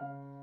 you